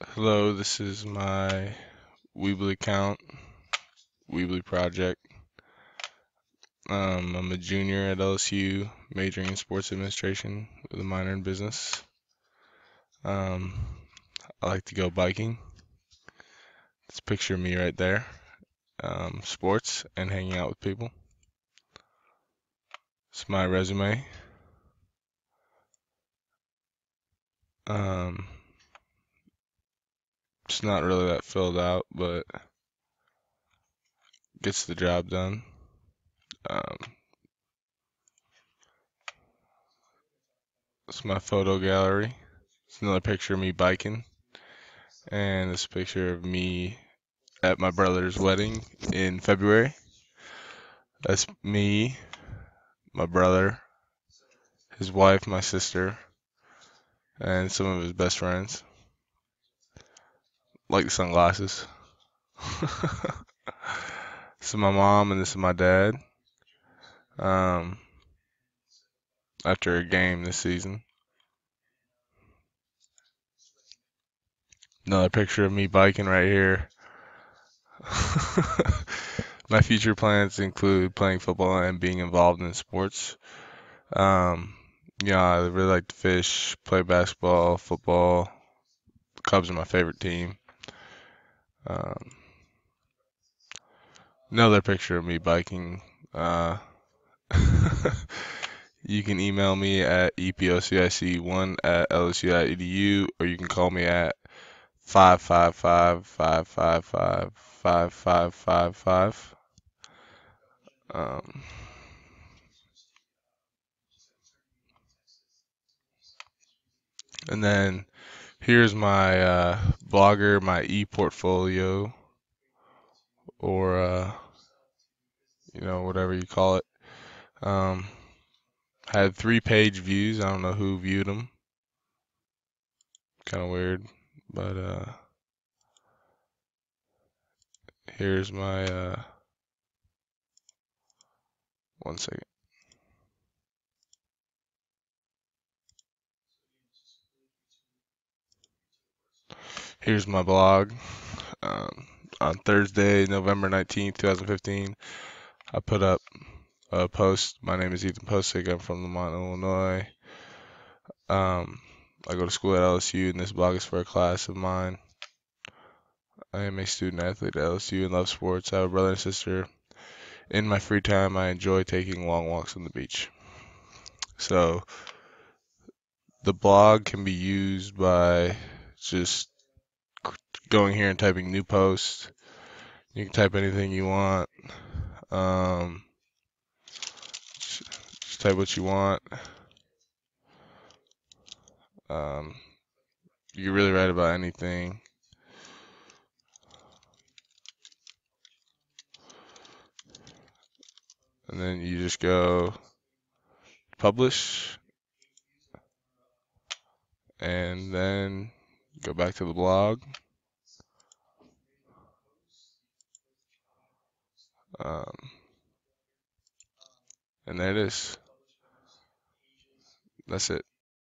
Hello, this is my Weebly account, Weebly project. Um, I'm a junior at LSU, majoring in sports administration with a minor in business. Um, I like to go biking. It's picture of me right there. Um, sports and hanging out with people. It's my resume. Um, it's not really that filled out, but gets the job done. Um, it's my photo gallery. It's another picture of me biking, and this picture of me at my brother's wedding in February. That's me, my brother, his wife, my sister, and some of his best friends. Like the sunglasses. this is my mom and this is my dad. Um, after a game this season. Another picture of me biking right here. My future plans include playing football and being involved in sports. Um, yeah, I really like to fish, play basketball, football. The Cubs are my favorite team. Um, another picture of me biking. Uh, you can email me at epocic1 at lsu.edu or you can call me at 555 555 5555. Um, and then here's my uh, blogger, my e-portfolio, or uh, you know whatever you call it. Um, had three page views. I don't know who viewed them. Kind of weird, but uh, here's my uh, one second. Here's my blog. Um, on Thursday, November 19th, 2015, I put up a post. My name is Ethan Pocic. I'm from Lemont, Illinois. Um, I go to school at LSU, and this blog is for a class of mine. I am a student athlete at LSU and love sports. I have a brother and sister. In my free time, I enjoy taking long walks on the beach. So, the blog can be used by just going here and typing new post. You can type anything you want. Um, just type what you want. Um, you can really write about anything. And then you just go publish. And then go back to the blog. Um, and it is. That's it.